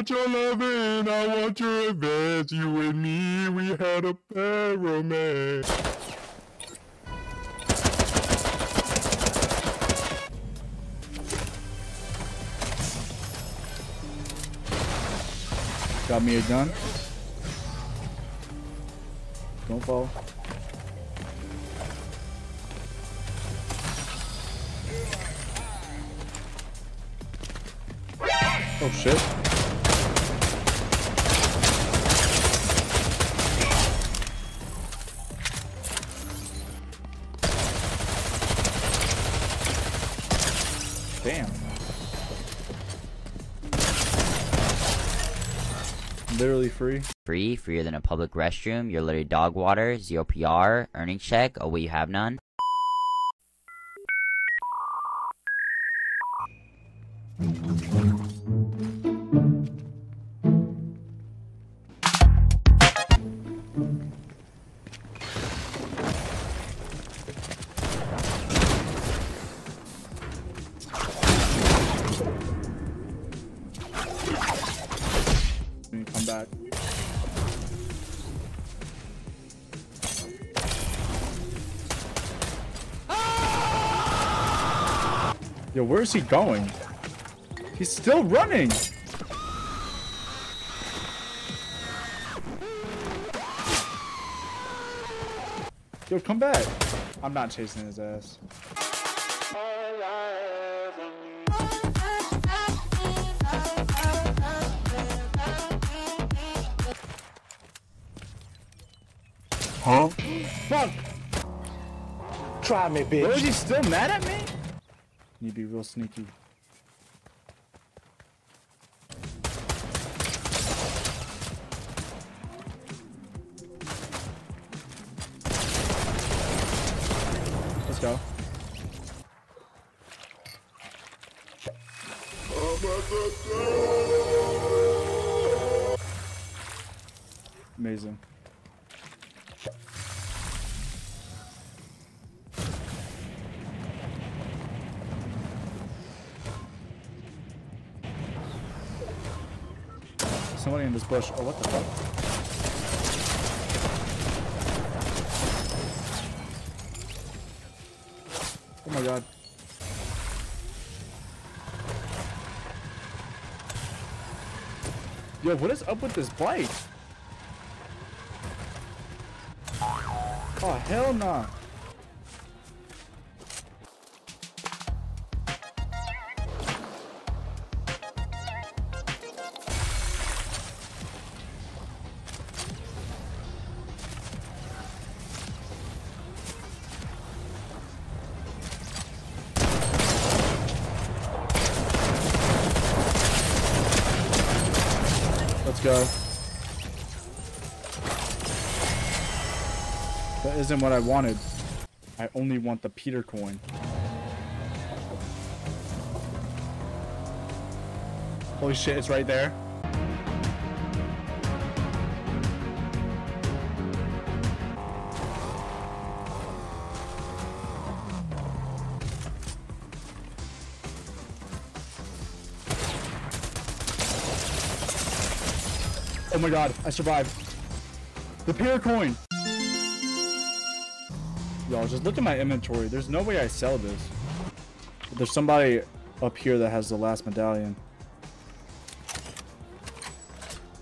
Want your loving, I want your revenge. You and me, we had a bad romance. Got me a gun. Don't fall. Oh shit. Literally free. Free, freer than a public restroom. You're literally dog water, zero PR, earnings check. Oh, wait, you have none. Back. Yo, where is he going? He's still running. Yo, come back. I'm not chasing his ass. Huh? Fuck! Try me, Bro, is bitch. he still mad at me? Need to be real sneaky. Let's go. Amazing. Somebody in this bush. Oh, what the fuck? Oh my god. Yo, what is up with this bike? Oh, hell nah. Let's go. That isn't what I wanted. I only want the Peter coin. Holy shit, it's right there. Oh my god, I survived. The Peter coin. Y'all, just look at my inventory. There's no way I sell this. There's somebody up here that has the last medallion.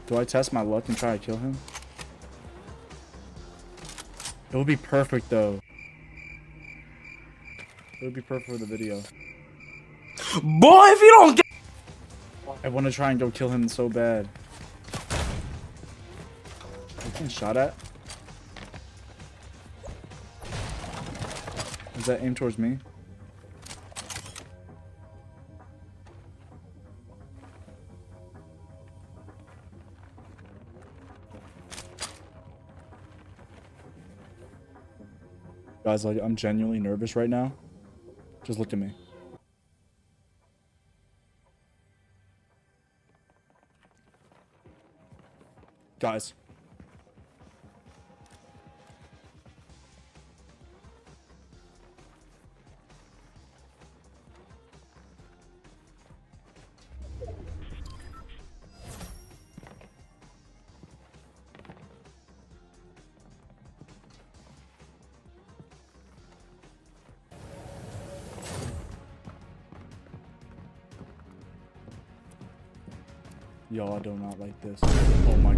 Do I test my luck and try to kill him? It would be perfect though. It would be perfect for the video. Boy, if you don't get I want to try and go kill him so bad. Getting shot at? Is that aimed towards me? Guys, like, I'm genuinely nervous right now. Just look at me. Guys. Yo, I do not like this. Oh my.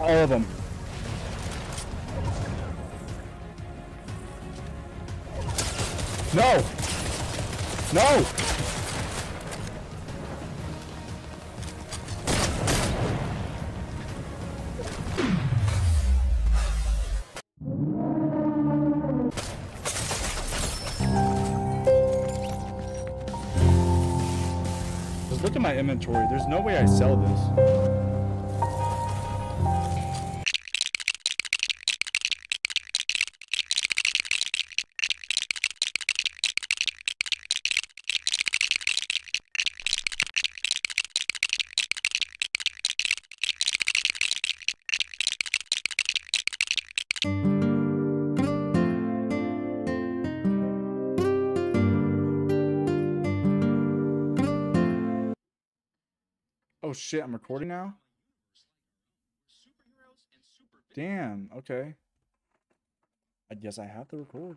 All of them. No! No! Look at my inventory. There's no way I sell this. Oh shit, I'm recording now? Damn, okay. I guess I have to record.